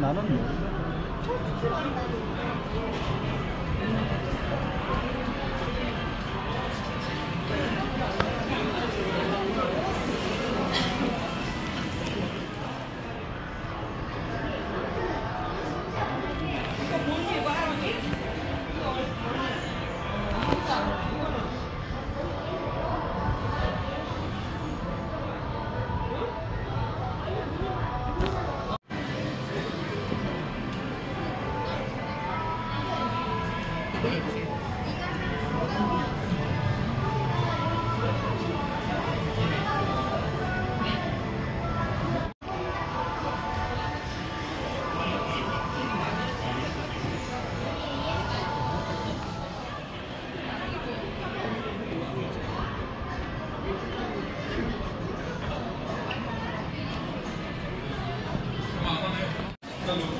나는 뭐? どうも。